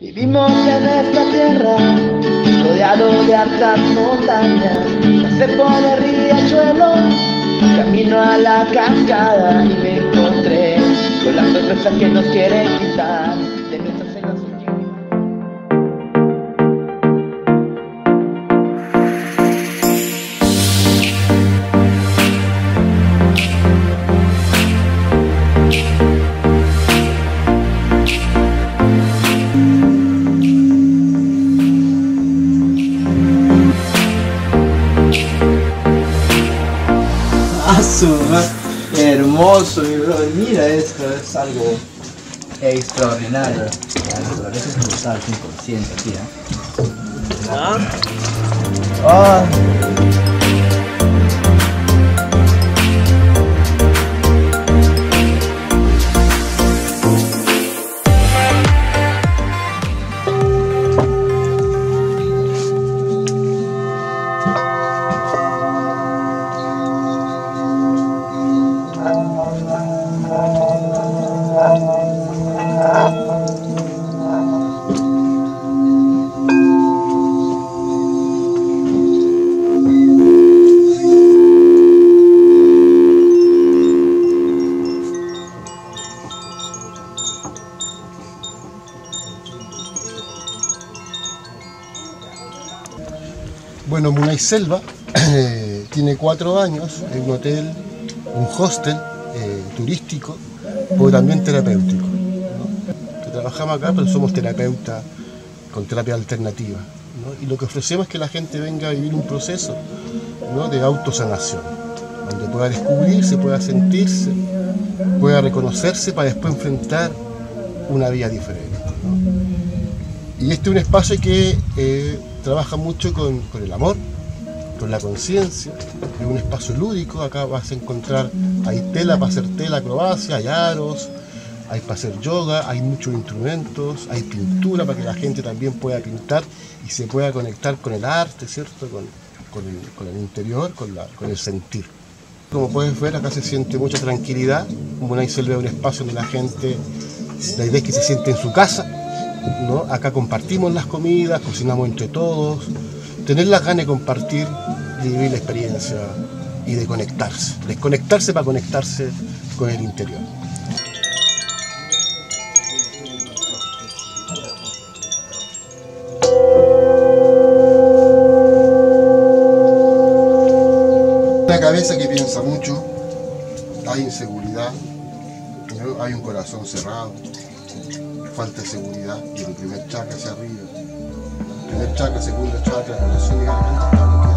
Vivimos en esta tierra, rodeado de altas montañas, pasé por el riachuelo, camino a la cascada y me encontré con las sorpresas que nos quieren quitar de nuestras Ah, ma- hermoso, mi brother. Mira esto, es algo extraordinario. La naturaleza es brutal, 100% aquí, ¿eh? Ah. Bueno, Munay Selva eh, tiene cuatro años, un hotel, un hostel eh, turístico, pero también terapéutico. ¿no? Que trabajamos acá, pero somos terapeutas con terapia alternativa. ¿no? Y lo que ofrecemos es que la gente venga a vivir un proceso ¿no? de autosanación, donde pueda descubrirse, pueda sentirse, pueda reconocerse para después enfrentar una vida diferente. Y este es un espacio que eh, trabaja mucho con, con el amor, con la conciencia, es un espacio lúdico, acá vas a encontrar, hay tela para hacer tela, acrobacia, hay aros, hay para hacer yoga, hay muchos instrumentos, hay pintura para que la gente también pueda pintar y se pueda conectar con el arte, ¿cierto? Con, con el, interior, con, la- con el sentir. Como puedes ver, acá se siente mucha tranquilidad, como una selva es un espacio donde la gente, la idea es que se siente en su casa, ¿no? Acá compartimos las comidas, cocinamos entre todos, tener las ganas de compartir, de vivir la experiencia y de conectarse, desconectarse para conectarse con el interior. Una cabeza que piensa mucho, hay inseguridad, hay un corazón cerrado, falta de seguridad y el primer chakra hacia arriba. Primer chakra, segundo chakra, corazón y garganta.